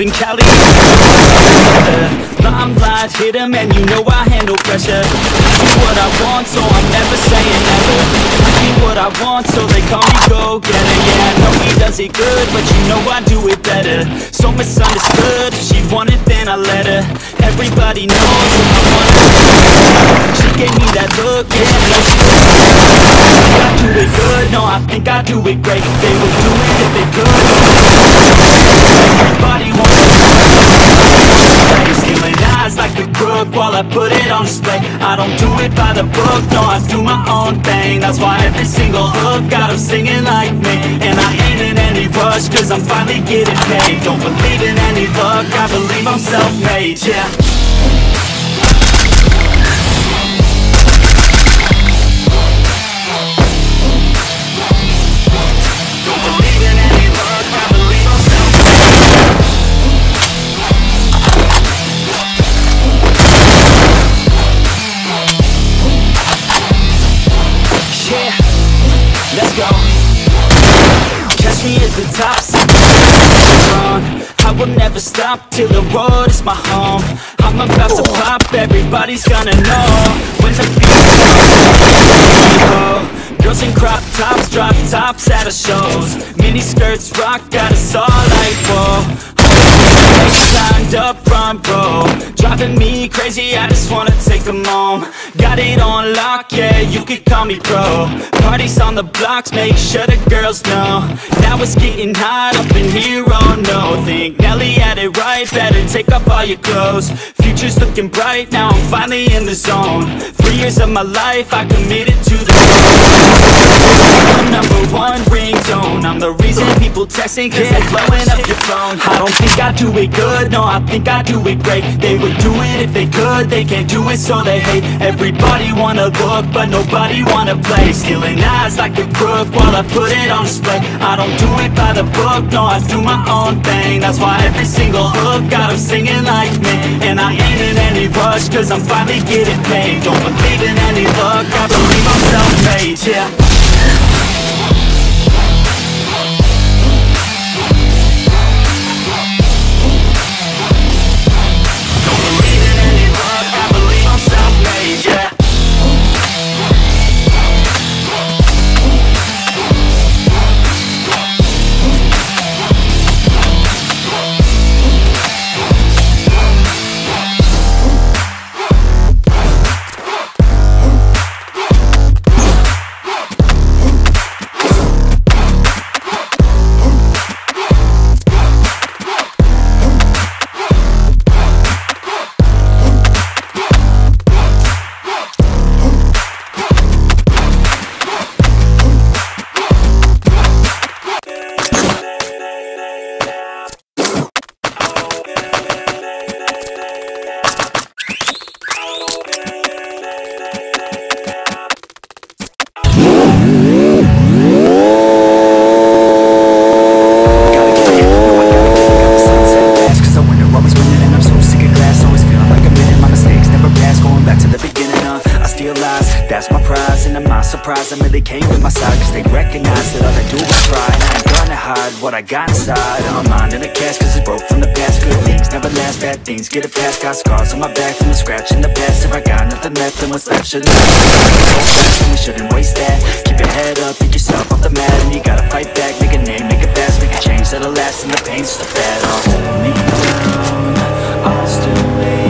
in Cali. Limelight hit 'em and you know I handle pressure. Do what I want so I'm never saying never I do what I want so they call me go-getter Yeah, I know he does it good but you know I do it better. So misunderstood, if she wanted then I let her. Everybody knows if I want She gave me that look, yeah, no she I do it good, no I think I do it great. They would do it if they could. Everybody wants I put it on display. I don't do it by the book, no I do my own thing. That's why every single hook got 'em singing like me. And I ain't in any rush cause I'm finally getting paid. Don't believe in any luck, I believe I'm self-made, yeah stop till the road is my home. I'm about to pop, everybody's gonna know. When the beat Girls in crop tops, drop tops at our shows. Mini skirts rock, got us all like whoa Signed up front row Driving me crazy, I just wanna take take 'em home. Got it on lock, yeah, you could call me pro. Parties on the blocks, make sure the girls know. Now it's getting hot up in here, oh no. Think Nelly had it right, better take off all your clothes. Future's looking bright, now I'm finally in the zone. Three years of my life, I committed to the number one ringtone I'm the reason people texting cause they're blowing up your phone. I don't think I do it good, no I think I do it great. They would do it if they could, they can't do it so they hate. Everybody wanna look but nobody wanna play. Stealing eyes like a crook while I put it on display. I don't do it by the book, no I do my own thing. That's why every single hook got 'em singing like me. And I ain't in any rush cause I'm finally getting paid. Don't believe in any luck, I believe I'm self-made, yeah surprised I steal lies, that's my prize And I'm not surprised I really came with my side Cause they recognize that all I do is try And I ain't gonna hide what I got inside I'm minding the cash cause it's broke from the past Good things never last, bad things get it past Got scars on my back from the scratch in the past If I got nothing left then what's left shouldn't we shouldn't waste that Keep your head up, pick yourself off the mat And you gotta fight back, make a name, make it fast Make a change that'll last and the pain's just a fad I'll I'll still make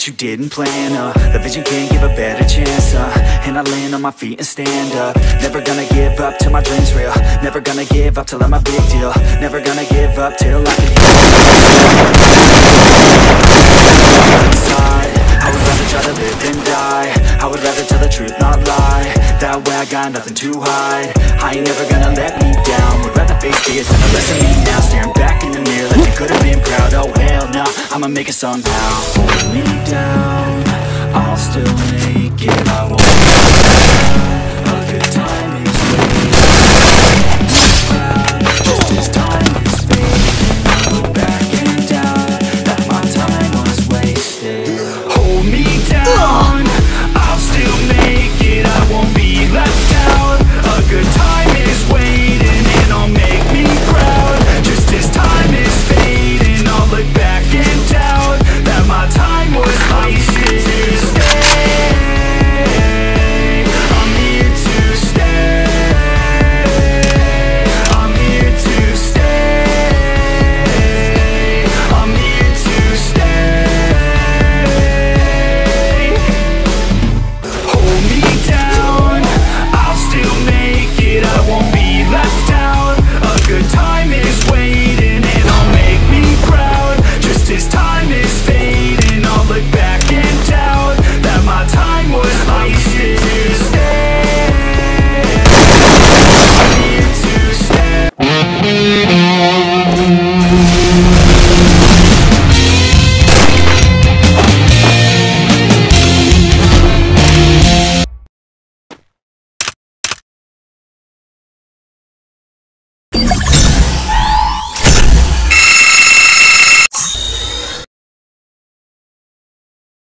that you didn't plan uh, The vision can't give a better chance uh, And I land on my feet and stand up. Never gonna give up till my dream's real. Never gonna give up till I'm a big deal. Never gonna give up till I can inside. I would rather try to live than die. I would rather tell the truth, not lie. That way I got nothing to hide. I ain't never gonna let me down. Would rather face fears than to listen me now Staring back in the mirror could've been proud, oh hell no. I'ma make it somehow Hold me down, I'll still make it. I won't die, time is just as time is fading that my time was wasted.